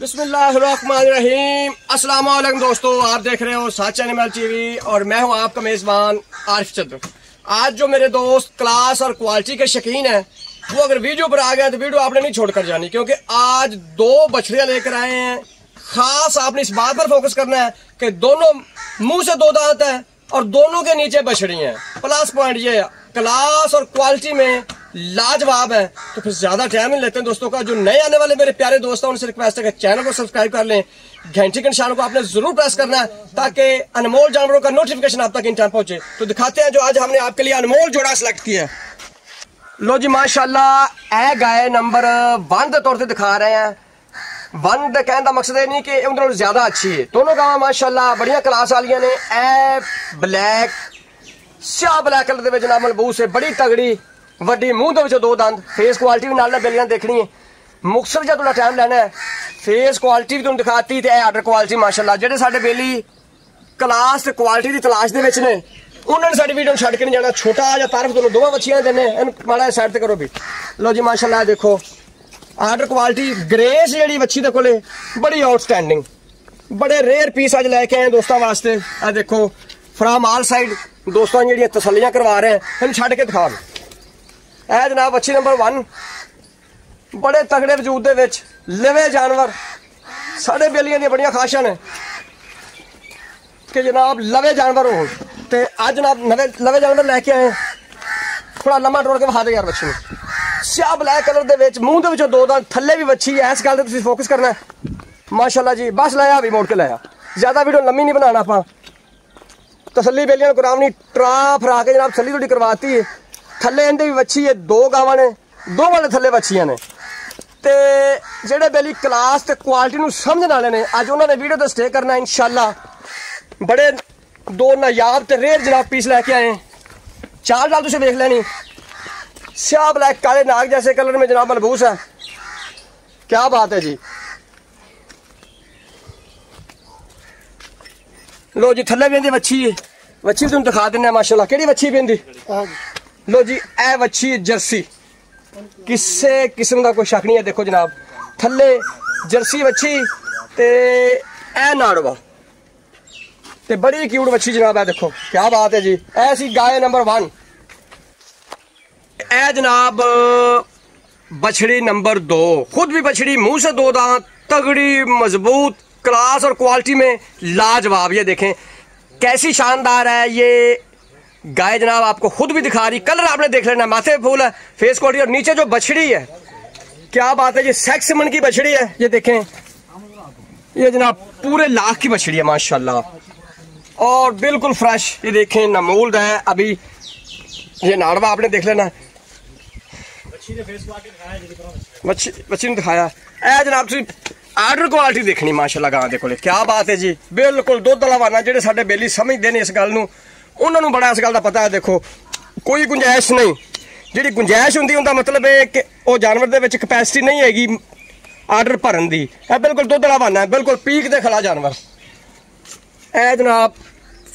बिस्मिल्लाहिर्रहमानिर्रहीम। अस्सलाम वालेकुम दोस्तों, आप देख रहे हो साच एनिमल टीवी और मैं हूँ आपका मेजबान आरिफ चंद्र। आज जो मेरे दोस्त क्लास और क्वालिटी के शकीन है, वो अगर वीडियो पर आ गया तो वीडियो आपने नहीं छोड़कर जानी, क्योंकि आज दो बछड़ियाँ लेकर आए हैं। खास आपने इस बात पर फोकस करना है कि दोनों मुँह से दो दांत है और दोनों के नीचे बछड़ी हैं। प्लस पॉइंट ये क्लास और क्वालिटी में लाजवाब है। तो फिर ज़्यादा टाइम नहीं लेते हैं दोस्तों का। जो नए आने वाले मेरे प्यारे दोस्त हैं, उनसे रिक्वेस्ट है कि चैनल को सब्सक्राइब कर लें। घंटी के निशान को आपने ज़रूर प्रेस करना है, ताकि अनमोल जानवरों का नोटिफिकेशन आप तक इन टाइम पहुँचे। तो दिखाते हैं जो आज हमने आपके लिए अनमोल जोड़ा सेलेक्ट किया लो जी माशाला ए गाय नंबर वन के तौर पर दिखा रहे हैं। वन का कहने का मकसद है नहीं कि उनका ज़्यादा अच्छी है। दोनों गाव माशाला बड़िया क्लास वाली ने। ए ब्लैक स्या ब्लैक कलर के नाम मलबूस है, बड़ी तगड़ी। ਵੱਡੀ ਮੂੰਹ ਦੇ ਵਿੱਚੋਂ ਦੋ ਦੰਦ ਫੇਸ ਕੁਆਲਿਟੀ ਵੀ ਨਾਲ ਨਾਲ ਬੇਲੀਆਂ ਦੇਖਣੀ ਹੈ। ਮੁਕਸਰ ਜਾਂ ਤੁਹਾਡਾ ਟਾਈਮ ਲੈਣਾ ਹੈ। ਫੇਸ ਕੁਆਲਿਟੀ ਵੀ ਤੁਹਾਨੂੰ ਦਿਖਾਤੀ ਤੇ ਇਹ ਆਰਡਰ ਕੁਆਲਿਟੀ ਮਾਸ਼ਾਅੱਲਾ, ਜਿਹੜੇ ਸਾਡੇ ਬੇਲੀ ਕਲਾਸ ਤੇ ਕੁਆਲਿਟੀ ਦੀ ਤਲਾਸ਼ ਦੇ ਵਿੱਚ ਨੇ, ਉਹਨਾਂ ਨੇ ਸਾਡੀ ਵੀਡੀਓ ਛੱਡ ਕੇ ਨਹੀਂ ਜਾਣਾ। ਛੋਟਾ ਜਾਂ ਤਾਰਫ ਤੁਹਾਨੂੰ ਦੋਵਾਂ ਬੱਚੀਆਂ ਦੇ ਇਹਨੂੰ ਮਾੜਾ ਸਾਈਡ ਤੇ ਕਰੋ ਵੀ। ਲਓ ਜੀ, ਮਾਸ਼ਾਅੱਲਾ ਦੇਖੋ। ਆਰਡਰ ਕੁਆਲਿਟੀ ਗ੍ਰੇਸ ਜਿਹੜੀ ਬੱਚੀ ਦੇ ਕੋਲੇ, ਬੜੀ ਆਊਟਸਟੈਂਡਿੰਗ ਬੜੇ ਰੇਅਰ ਪੀਸ ਅੱਜ ਲੈ ਕੇ ਆਏ ਦੋਸਤਾਂ ਵਾਸਤੇ। ਆ ਦੇਖੋ ਫਰਾਮ ਆਲ ਸਾਈਡ ਦੋਸਤਾਂ ਜਿਹੜੀਆਂ ਤਸੱਲੀਆਂ ਕਰਵਾ ਰਹੇ ਹਨ ਇਹਨੂੰ ਛੱਡ ਕੇ ਦਿਖਾ ਇਹ ਜਨਾਬ ਅੱਛੀ ਨੰਬਰ 1 ਬੜੇ ਤਗੜੇ ਵਜੂਦ ਦੇ ਵਿੱਚ ਲਿਵੇ ਜਾਨਵਰ। ਸਾਡੇ ਬੇਲੀਆਂ ਦੀਆਂ ਬੜੀਆਂ ਖਾਸ਼ਾਂ ਨੇ। ਕਿ ਜਨਾਬ ਲਵੇ ਜਾਨਵਰ ਹੋ ਤੇ ਅੱਜ ਜਨਾਬ ਨਵੇਂ ਲਵੇ ਜਾਨਵਰ ਲੈ ਕੇ ਆਏ। ਥੋੜਾ ਲੰਮਾ ਟੋੜ ਕੇ ਵਿਖਾ ਦੇ ਯਾਰ ਬੱਚੀ ਨੂੰ। ਸਿਆਹ ਬਲੈਕ ਕਲਰ ਦੇ ਵਿੱਚ, ਮੂੰਹ ਦੇ ਵਿੱਚੋਂ ਦੋ ਦਾ ਥੱਲੇ ਵੀ ਵੱਛੀ ਐ। ਇਸ ਗੱਲ ਤੇ ਤੁਸੀਂ ਫੋਕਸ ਕਰਨਾ ਮਾਸ਼ਾਅੱਲਾ ਜੀ, ਬਸ ਲਾਇਆ, ਵੀ ਮੋੜ ਕੇ ਲਾਇਆ। ਜ਼ਿਆਦਾ ਵੀਡੀਓ ਲੰਮੀ ਨਹੀਂ ਬਣਾਉਣਾ ਆਪਾਂ। ਤਸੱਲੀ ਬੇਲੀਆਂ ਨੂੰ ਕਰਾਉਣੀ ਟਰਾ ਫਰਾ ਕੇ ਜਨਾਬ ਤਸੱਲੀ ਤੁਹਾਡੀ ਕਰਵਾਤੀ ਹੈ ਥੱਲੇ ਇਹਦੇ ਵੀ ਵੱਛੀ ਹੈ ਦੋ ਗਾਵਾਂ ਨੇ ਦੋਵਾਂ ਦੇ ਥੱਲੇ ਵੱਛੀਆਂ ਨੇ ਤੇ ਜਿਹੜੇ ਬੇਲੀ ਕਲਾਸ ਤੇ ਕੁਆਲਿਟੀ ਨੂੰ ਸਮਝਣ ਵਾਲੇ ਨੇ ਅੱਜ ਉਹਨਾਂ ਨੇ ਵੀਡੀਓ ਤੇ ਸਟੇ ਕਰਨਾ ਇਨਸ਼ਾਅੱਲਾ ਬੜੇ ਦੋ ਨਾਯਾਬ ਤੇ ਰੇਅਰ ਜਨਾਬ ਪੀਸ ਲੈ ਕੇ ਆਏ ਚਾਲ ਨਾਲ ਤੁਸੀਂ ਦੇਖ ਲੈਣੀ ਸਿਆਹ ब्लैक काले नाग जैसे कलर में जनाब मलबूस है क्या बात है जी लो जी थल्ले भी ਵੱਛੀ ਹੈ ਵੱਛੀ ਤੁਹਾਨੂੰ ਦਿਖਾ ਦਿੰਨੇ ਆ ਮਾਸ਼ਾਅੱਲਾ ਕਿਹੜੀ ਵੱਛੀ ਪੈਂਦੀ ਲੋ ਜੀ ਇਹ ਵੱਛੀ ਜਰਸੀ ਕਿਸੇ ਕਿਸਮ ਦਾ ਕੋਈ ਸ਼ੱਕ ਨਹੀਂ ਹੈ ਦੇਖੋ ਜਨਾਬ ਥੱਲੇ ਜਰਸੀ ਵੱਛੀ ਤੇ ਇਹ ਨਾੜਵਾ ਤੇ ਬੜੀ ਕਿਊਟ ਵੱਛੀ ਜਨਾਬ ਹੈ ਦੇਖੋ ਕੀ ਬਾਤ ਹੈ ਜੀ ਇਹ ਸੀ ਗਾਇ ਨੰਬਰ 1 ए जनाब बछड़ी नंबर दो खुद भी बछड़ी मुंह से दो दांत तगड़ी मजबूत क्लास और क्वालिटी में लाजवाब ये देखें कैसी शानदार है ये गाय जनाब आपको खुद भी दिखा रही कलर आपने देख लेना माथे फूल है फेस क्वालिटी और नीचे जो बछड़ी है क्या बात है ये सेक्स मन की बछड़ी है ये देखें ये जनाब पूरे लाख की बछड़ी है माशाल्लाह और बिल्कुल फ्रेश ये देखें नमूल है अभी ये नाड़वा आपने देख लेना ਬੱਚੀ ਬੱਚੀ ਨੂੰ ਦਿਖਾਇਆ ਇਹ ਜਨਾਬ ਤੁਸੀਂ ਆਰਡਰ ਕੁਆਲਿਟੀ ਦੇਖਣੀ ਮਾਸ਼ਾਅੱਲਾ ਗਾਂ ਦੇ ਕੋਲੇ ਕੀ ਬਾਤ ਹੈ ਜੀ ਬਿਲਕੁਲ ਦੁੱਧ ਲਵਾਨਾ ਜਿਹੜੇ ਸਾਡੇ ਬੇਲੀ ਸਮਝਦੇ ਨੇ ਇਸ ਗੱਲ ਨੂੰ ਉਹਨਾਂ ਨੂੰ ਬੜਾ ਇਸ ਗੱਲ ਦਾ ਪਤਾ ਹੈ, ਦੇਖੋ, ਕੋਈ ਗੁੰਜਾਇਸ਼ ਨਹੀਂ। ਜਿਹੜੀ ਗੁੰਜਾਇਸ਼ ਹੁੰਦੀ ਹੁੰਦਾ ਮਤਲਬ ਇਹ ਕਿ ਉਹ ਜਾਨਵਰ ਦੇ ਵਿੱਚ ਕਪੈਸਿਟੀ ਨਹੀਂ ਹੈਗੀ ਆਰਡਰ ਭਰਨ ਦੀ। ਇਹ ਬਿਲਕੁਲ ਦੁੱਧ ਲਵਾਨਾ ਹੈ, ਬਿਲਕੁਲ ਪੀਕ ਦੇ ਖਲਾ ਜਾਨਵਰ। ਇਹ ਜਨਾਬ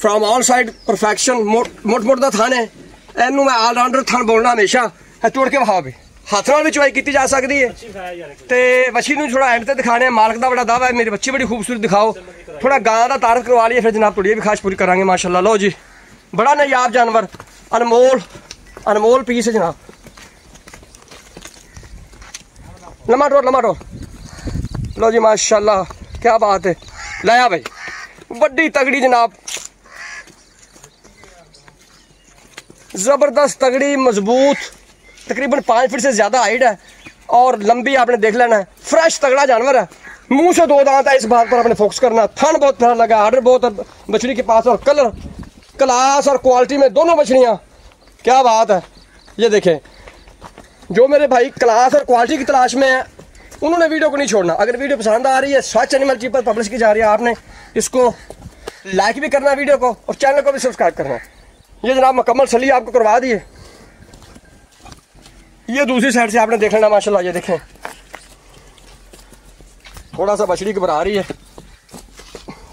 ਫਰਮ ਆਲ ਸਾਈਡ ਪਰਫੈਕਸ਼ਨ ਮੋਟ ਮੋਟ ਦਾ ਥਾਨ ਹੈ ਇਹਨੂੰ ਮੈਂ ਆਲ ਰਾਉਂਡਰ ਥਾਨ ਬੋਲਣਾ ਹਮੇਸ਼ਾ। ਇਹ ਤੋੜ ਕੇ ਵਿਖਾਵੇ ਹੱਥ ਨਾਲ ਵੀ ਚਵਾਈ ਕੀਤੀ ਜਾ ਸਕਦੀ ਹੈ। ਤੇ ਵਛੀ ਨੂੰ ਥੋੜਾ ਐਂਡ ਤੇ ਦਿਖਾਣੇ ਮਾਲਕ ਦਾ ਬੜਾ ਦਾਵਾ ਹੈ। ਮੇਰੀ ਬੱਚੀ ਬੜੀ ਖੂਬਸੂਰਤ ਦਿਖਾਓ। ਥੋੜਾ ਗਾਂ ਦਾ ਤਾਰਫ ਕਰਵਾ ਲਈਏ, ਫਿਰ ਜਨਾਬ ਤੁਹਾਡੀ ਵੀ ਖਾਸ ਪੂਰੀ ਕਰਾਂਗੇ, ਮਾਸ਼ਾਅੱਲਾ। ਲਓ ਜੀ। बड़ा नजाब जानवर अनमोल अनमोल पीस है जनाब लम्हा टोर लम्मा टोर लो जी माशाल्लाह क्या बात है लाया भाई बड़ी तगड़ी जनाब ज़बरदस्त तगड़ी मज़बूत तकरीबन पाँच फीट से ज़्यादा हाइट है और लंबी आपने देख लेना है फ्रेश तगड़ा जानवर है मुँह से दो दांत है इस बात पर आपने फोकस करना थन बहुत थन लगा आर्डर बहुत बछड़ी के पास और कलर क्लास और क्वालिटी में दोनों बछड़ियाँ क्या बात है। ये देखें, जो मेरे भाई क्लास और क्वालिटी की तलाश में है, उन्होंने वीडियो को नहीं छोड़ना। अगर वीडियो पसंद आ रही है स्वच्छ एनिमल पर पब्लिश की जा रही है आपने, इसको लाइक भी करना वीडियो को और चैनल को भी सब्सक्राइब करना। ये जनाब मुकम्मल सली आपको करवा दिए। ये दूसरी साइड से आपने देख लेना, माशाल्लाह, ये देखें। थोड़ा सा बछड़ी घबरा रही है।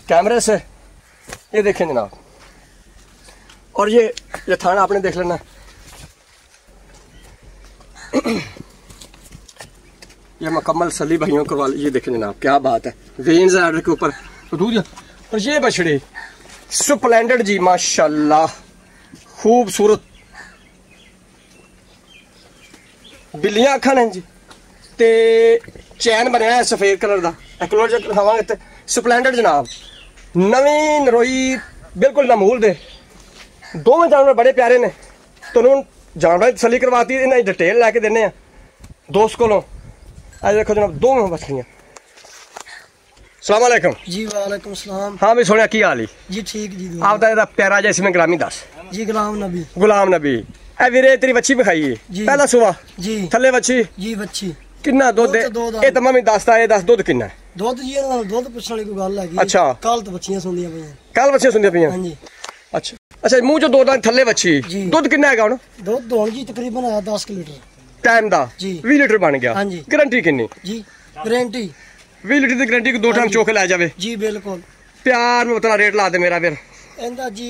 कैमरे से। ये देखें जनाब। और ये ये थाना आपने देख लेना ये मुकम्मल सली भाइयों करवा ली- ये देखें जनाब क्या बात है वेन्स है के ऊपर तो दूध और ये बछड़े स्प्लेंडेड जी माशाल्लाह खूबसूरत ਬਿੱਲੀਆਂ ਅੱਖਾਂ ਨੇ ਜੀ ਤੇ ਚੈਨ ਬਣਿਆ ਹੈ ਸਫੇਦ ਕਲਰ ਦਾ ਐਕਲੋਜਰ ਦਿਖਾਵਾਂਗੇ ਤੇ ਸਪਲੈਂਡਡ ਜਨਾਬ ਨਵੀਂ ਨਰੋਈ ਬਿਲਕੁਲ ਨਮੂਲ ਦੇ ਦੋਵੇਂ ਜਾਨਵਰ ਬੜੇ ਪਿਆਰੇ ਨੇ। ਤੁਹਾਨੂੰ ਜਾਨਵਰ ਦੀ ਤਸੱਲੀ ਕਰਵਾਤੀ ਇਹਨਾਂ ਦੀ ਡਿਟੇਲ ਲੈ ਕੇ ਦਿੰਨੇ ਆ। ਦੋਸਤ ਕੋਲੋਂ। ਅੱਜ ਦੇਖੋ ਜਨਾਬ ਦੋਵੇਂ ਬੱਕਰੀਆਂ ਸਲਾਮ ਜੀ ਵਾਲੇਕਮ ਸਲਾਮ। ਹਾਂ ਵੀ ਸੁਣਿਆ ਕੀ ਹਾਲ ਹੀ ਜੀ ਠੀਕ ਜੀ ਆਪ ਦਾ ਇਹਦਾ ਪਿਆਰਾ ਜਿਹਾ ਇਸਮੇ ਗੁਲਾਮੀ ਦੱਸ। ਜੀ ਗੁਲਾਮ ਨਬੀ। ਗੁਲਾਮ ਨਬੀ। ਐ ਵੀਰੇ ਤੇਰੀ ਵੱਛੀ ਵਿਖਾਈ ਏ ਪਹਿਲਾ ਸੁਬਾ ਜੀ। ਥੱਲੇ ਵੱਛੀ। ਜੀ ਵੱਛੀ। ਕਿੰਨਾ ਦੁੱਧ ਇਹ ਤਾਂ ਮੈਂ ਦੱਸਦਾ ਇਹ ਦੱਸ ਦੁੱਧ ਕਿੰਨਾ ਦੁੱਧ ਜੀ ਇਹਨਾਂ ਦਾ ਦੁੱਧ ਪੁੱਛਣ ਵਾਲੀ ਕੋਈ ਗੱਲ ਹੈਗੀ ਅੱਛਾ। ਕੱਲ ਤਾਂ ਬੱਚੀਆਂ ਸੁਣਦੀਆਂ ਪਈਆਂ। ਕੱਲ ਬੱਚੀਆਂ ਸੁਣਦੀਆਂ ਪਈਆਂ। ਹਾਂਜੀ। ਅੱਛਾ। ਅੱਛਾ ਮੂੰਹ ਚੋਂ ਦੋ ਦਾਂ ਥੱਲੇ ਬੱਚੀ ਜੀ। ਦੁੱਧ ਕਿੰਨਾ ਹੈਗਾ ਹੁਣ? ਦੁੱਧ ਹੋਣ ਜੀ ਤਕਰੀਬਨ ਆਇਆ 10 ਕੁ ਲੀਟਰ। ਟਾਈਮ ਦਾ? ਜੀ। 20 ਲੀਟਰ ਬਣ ਗਿਆ। ਹਾਂਜੀ। ਗਾਰੰਟੀ ਕਿੰਨੀ? ਜੀ ਗਾਰੰਟੀ 20 ਲੀਟਰ ਦੀ ਗਾਰੰਟੀ ਕੋ ਦੋ ਟਾਈਮ। ਚੋਕ ਲੈ ਜਾਵੇ। ਜੀ ਬਿਲਕੁਲ। ਪਿਆਰ ਨੂੰ ਉਤਨਾ ਰੇਟ ਲਾ ਦੇ ਮੇਰਾ ਫਿਰ ਇਹਦਾ ਜੀ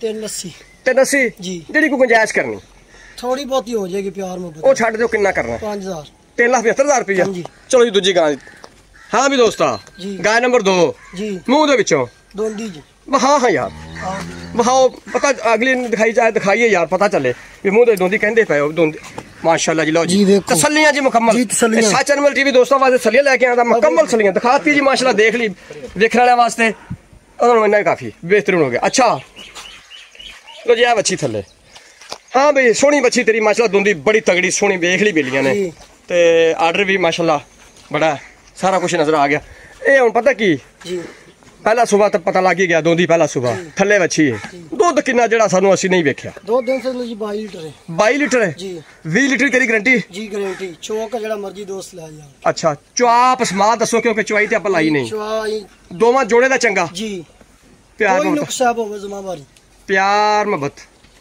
380 ਤੇ ਦੱਸੀ ਜੀ। ਜਿਹੜੀ ਕੋਈ ਗੁੰਜਾਇਸ਼ ਕਰਨੀ? ਥੋੜੀ ਬਹੁਤੀ ਹੋ ਜਾਏਗੀ ਪਿਆਰ ਉਹ ਮੁਹੱਬਤ ਛੱਡ ਦਿਓ ਕਿੰਨਾ ਕਰਨਾ? 5000 ਤਿੰਨ ਲੱਖ ਪਝੱਤਰ ਹਜ਼ਾਰ ਰੁਪਇਆ ਹਾਂਜੀ। ਚਲੋ ਜੀ ਦੂਜੀ ਗਾਂ। ਹਾਂ ਵੀ ਦੋਸਤਾ ਜੀ। ਗਾਂ ਨੰਬਰ 2 ਜੀ। ਮੂੰਹ ਦੇ ਵਿੱਚੋਂ। ਦੋਂਦੀ ਜੀ। ਵਹਾ ਹਾਂ ਯਾਰ। ਵਹਾਓ ਪਤਾ ਅਗਲੀ ਨੂੰ ਦਿਖਾਈ ਜਾਏ ਦਿਖਾਈਏ ਯਾਰ ਪਤਾ ਚੱਲੇ। ਵੀ ਮੂੰਹ ਦੇ ਦੋਂਦੀ ਕਹਿੰਦੇ ਪਏ ਉਹ ਦੋਂਦੀ ਮਾਸ਼ਾਅੱਲਾ ਜੀ ਲਓ ਜੀ। ਤਸੱਲੀਆਂ ਜੀ ਮੁਕੰਮਲ। ਜੀ, ਤਸੱਲੀਆਂ। ਇਹ ਸੱਚ ਐਨਮਲ ਟੀਵੀ ਦੋਸਤਾਂ ਵਾਸਤੇ ਤਸੱਲੀਆਂ ਲੈ ਕੇ ਆਂਦਾ ਮੁਕੰਮਲ ਤਸੱਲੀਆਂ। ਦਿਖਾਤੀ ਜੀ ਮਾਸ਼ਾਅੱਲਾ ਦੇਖ ਲਈ। ਵੇਖਣ ਵਾਲਿਆਂ ਵਾਸਤੇ। ਉਹਨਾਂ ਨੂੰ ਇੰਨਾ ਹੀ ਕਾਫੀ। ਬਿਹਤਰੀਨ ਹੋ ਗਿਆ। ਅੱਛਾ। ਲੋ ਜੀ ਆ ਬੱਚੀ ਥੱਲੇ। ਹਾਂ ਬਈ ਸੋਹਣੀ ਬੱਚੀ ਤੇਰੀ ਮਾਸ਼ਾਅੱਲਾ ਦੋਂਦੀ ਬੜੀ ਤਗੜੀ ਸੋਹਣੀ ਵੇਖ ਲਈ ਬੇਲੀਆਂ ਨੇ। ਤੇ ਆਰਡਰ ਵੀ ਮਾਸ਼ਾਅੱਲਾ ਬੜਾ ਸਾਰਾ ਕੁਝ ਨਜ਼ਰ ਆ ਗਿਆ। ਇਹ ਹੁਣ ਪਤਾ ਕੀ? ਜੀ। ਪਹਿਲਾ ਸਵੇਰ ਤਾਂ ਪਤਾ ਲੱਗ ਹੀ ਗਿਆ ਦੋਂਦੀ ਪਹਿਲਾ ਸਵੇਰ। ਥੱਲੇ ਵੱਛੀ ਹੈ ਦੁੱਧ ਕਿੰਨਾ ਜਿਹੜਾ ਸਾਨੂੰ ਅਸੀਂ ਨਹੀਂ ਵੇਖਿਆ। ਦੋ ਦਿਨ ਸੇ ਲੋ ਜੀ 22 ਲੀਟਰ ਹੈ 22 ਲੀਟਰ ਹੈ ਜੀ। 20 ਲੀਟਰ ਤੇਰੀ ਗਰੰਟੀ ਜੀ ਗਾਰੰਟੀ ਚੋਕ ਜਿਹੜਾ ਮਰਜ਼ੀ ਦੋਸਤ ਲੈ ਜਾ। ਅੱਛਾ ਚੁਆਪ ਸਮਾ ਦੱਸੋ ਕਿਉਂਕਿ ਚੁਆਈ ਤੇ ਆਪਾਂ ਲਾਈ ਨਹੀਂ। ਚਵਾਈ ਦੋਵਾਂ ਜੋੜੇ ਦਾ ਚੰਗਾ। ਜੀ। ਪਿਆਰ ਕੋਈ ਮੁਹੱਬਤ। ਨੁਕਸਾ ਹੋਵੇ ਜ਼ਮਾਵਾਰੀ। ਪਿਆਰ ਮੁਹੱਬਤ।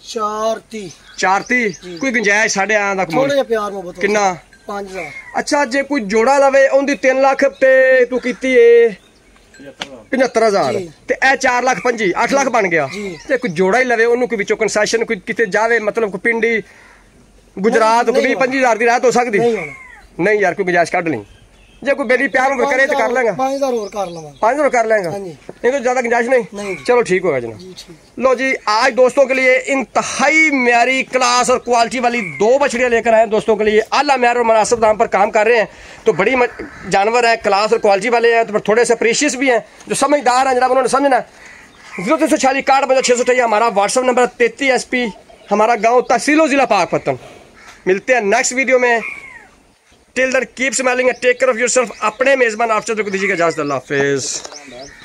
ਚਾਰਤੀ ਚਾਰਤੀ ਜੀ। ਕੋਈ ਗੁੰਜਾਇਸ਼ ਸਾਡੇ ਆਂ ਦਾ ਥੋੜੇ ਕਮੋਲ ਜਿਹਾ ਪਿਆਰ ਮੁਹੱਬਤ ਹੋਵੇ। ਕਿੰਨਾ? 5000 ਅੱਛਾ ਜੇ ਕੋਈ ਜੋੜਾ ਲਵੇ ਉਹਦੀ 3 ਲੱਖ ਤੇ ਤੂੰ ਕੀਤੀ ਏ। 75000 ਜੀ। ਤੇ ਇਹ 4 ਲੱਖ 25 8 ਲੱਖ ਬਣ ਗਿਆ। ਤੇ ਕੋਈ ਜੋੜਾ ਹੀ ਲਵੇ ਉਹਨੂੰ ਕੋਈ ਵਿੱਚੋਂ ਕਨਸੈਸ਼ਨ ਕੋਈ ਕਿਤੇ ਜਾਵੇ ਮਤਲਬ ਕੋਈ ਪਿੰਡੀ ਗੁਜਰਾਤ ਕੋਈ 20 25000 ਦੀ ਰਾਹਤ ਹੋ ਸਕਦੀ? ਨਹੀਂ ਯਾਰ ਕੋਈ ਗੁੰਜਾਇਸ਼ ਕੱਢ ਲਈ। ਜੇ ਕੋਈ ਬੇਲੀ ਪਿਆਰ ਨੂੰ ਕਰੇ ਤੇ ਕਰ ਲਾਂਗਾ 5000 ਹੋਰ ਕਰ ਲਵਾਂਗੇ 500 कर लेंगे हाँ जी। नहीं तो ज्यादा गुंजाइश नहीं नहीं। चलो ठीक होगा जनाब ਜੀ ਠੀਕ लो जी आज दोस्तों के लिए इंतहाई म्यारी क्लास और क्वालिटी वाली दो बछड़ियां लेकर आए हैं दोस्तों के लिए आला म्यार और मुनासिब दाम पर काम कर रहे हैं तो बड़ी मच- जानवर है क्लास और क्वालिटी वाले हैं तो फिर थोड़े से प्रीशियस भी हैं जो समझदार हैं जनाब उन्होंने समझना जीरो तीन सौ छियालीस कार्ड बजा छः सौ अठाई हमारा व्हाट्सअप नंबर तैतीस एस पी हमारा गाँव तहसीलो जिला पाकपतन मिलते हैं नेक्स्ट वीडियो में till there keep smiling take care of yourself अपने मेजबान आप को दीजिएगा इजाजत अल्लाह हाफिज़